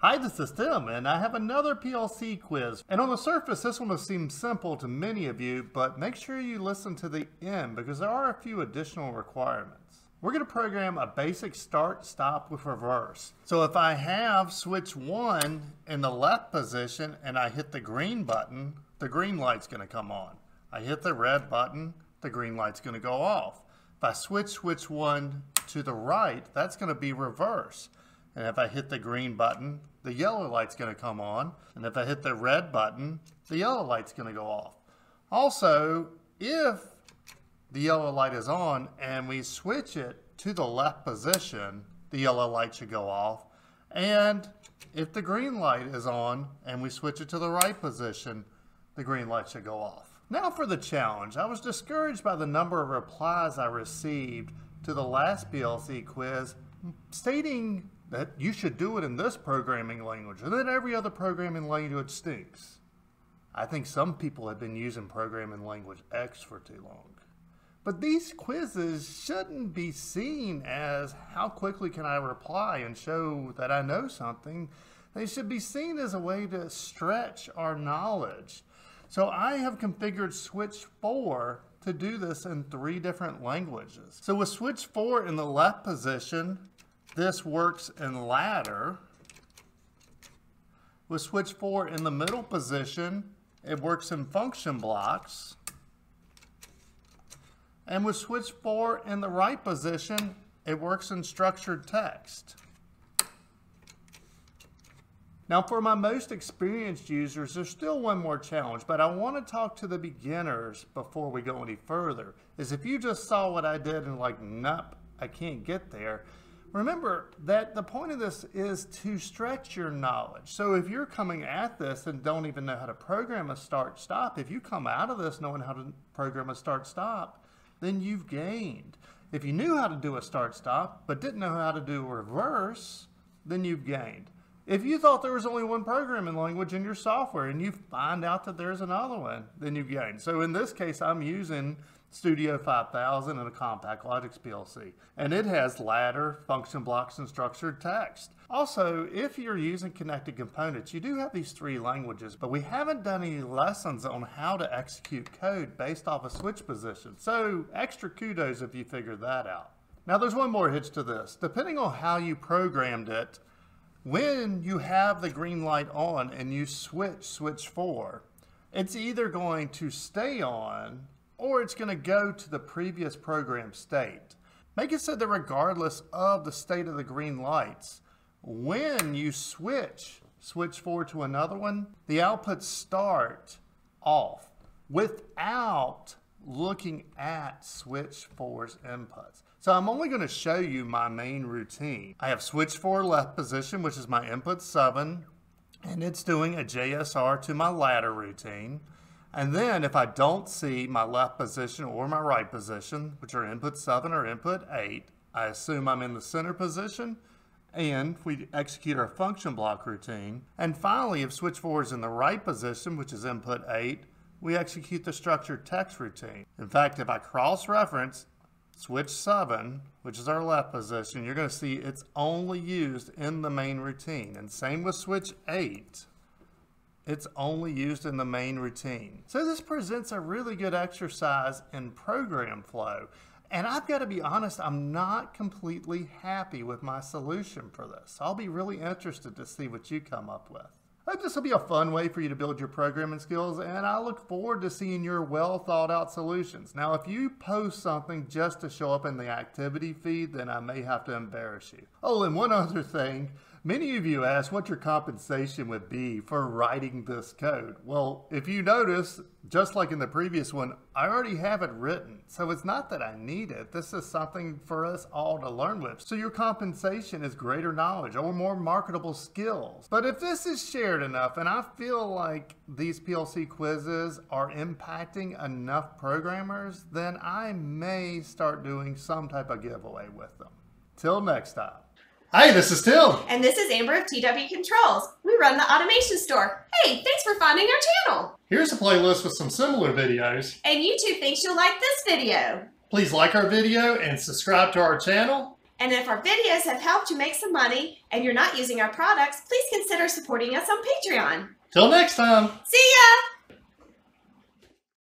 Hi, this is Tim, and I have another PLC quiz. And on the surface, this one will seem simple to many of you, but make sure you listen to the end because there are a few additional requirements. We're going to program a basic start stop with reverse. So if I have switch 1 in the left position and I hit the green button, the green light's going to come on. I hit the red button, the green light's going to go off. If I switch switch 1 to the right, that's going to be reverse. And if I hit the green button, the yellow light's going to come on. And if I hit the red button, the yellow light's going to go off. Also, if the yellow light is on and we switch it to the left position, the yellow light should go off. And if the green light is on and we switch it to the right position, the green light should go off. Now for the challenge. I was discouraged by the number of replies I received to the last PLC quiz stating that you should do it in this programming language and then every other programming language stinks. I think some people have been using programming language X for too long. But these quizzes shouldn't be seen as how quickly can I reply and show that I know something. They should be seen as a way to stretch our knowledge. So I have configured switch 4 to do this in three different languages. So with switch 4 in the left position, this works in ladder. With switch 4 in the middle position, it works in function blocks. And with switch 4 in the right position, it works in structured text. Now for my most experienced users, there's still one more challenge, but I want to talk to the beginners before we go any further. Is if you just saw what I did and like, nope, I can't get there, Remember that the point of this is to stretch your knowledge. So if you're coming at this and don't even know how to program a start stop, if you come out of this knowing how to program a start stop, then you've gained. If you knew how to do a start stop but didn't know how to do a reverse, then you've gained. If you thought there was only one programming language in your software and you find out that there's another one, then you've gained. So in this case, I'm using Studio 5000 and a Compact CompactLogix PLC. And it has ladder, function blocks, and structured text. Also, if you're using connected components, you do have these three languages, but we haven't done any lessons on how to execute code based off a switch position. So extra kudos if you figured that out. Now there's one more hitch to this. Depending on how you programmed it, when you have the green light on and you switch switch 4, it's either going to stay on or it's going to go to the previous program state. Make it so that regardless of the state of the green lights, when you switch, switch forward to another one, the outputs start off without looking at switch 4's inputs. So I'm only going to show you my main routine. I have switch 4 left position, which is my input 7, and it's doing a JSR to my ladder routine. And then if I don't see my left position or my right position, which are input 7 or input 8, I assume I'm in the center position and we execute our function block routine. And finally, if switch 4 is in the right position, which is input 8, we execute the structured text routine. In fact, if I cross-reference switch 7, which is our left position, you're going to see it's only used in the main routine. And same with switch 8 it's only used in the main routine. So this presents a really good exercise in program flow. And I've got to be honest, I'm not completely happy with my solution for this. I'll be really interested to see what you come up with. I hope this will be a fun way for you to build your programming skills, and I look forward to seeing your well thought out solutions. Now, if you post something just to show up in the activity feed, then I may have to embarrass you. Oh, and one other thing. Many of you asked what your compensation would be for writing this code. Well, if you notice, just like in the previous one, I already have it written. So it's not that I need it. This is something for us all to learn with. So your compensation is greater knowledge or more marketable skills. But if this is shared enough and I feel like these PLC quizzes are impacting enough programmers, then I may start doing some type of giveaway with them. Till next time. Hi, this is Tim. And this is Amber of TW Controls. We run the automation store. Hey, thanks for finding our channel. Here's a playlist with some similar videos. And YouTube thinks you'll like this video. Please like our video and subscribe to our channel. And if our videos have helped you make some money and you're not using our products, please consider supporting us on Patreon. Till next time. See ya!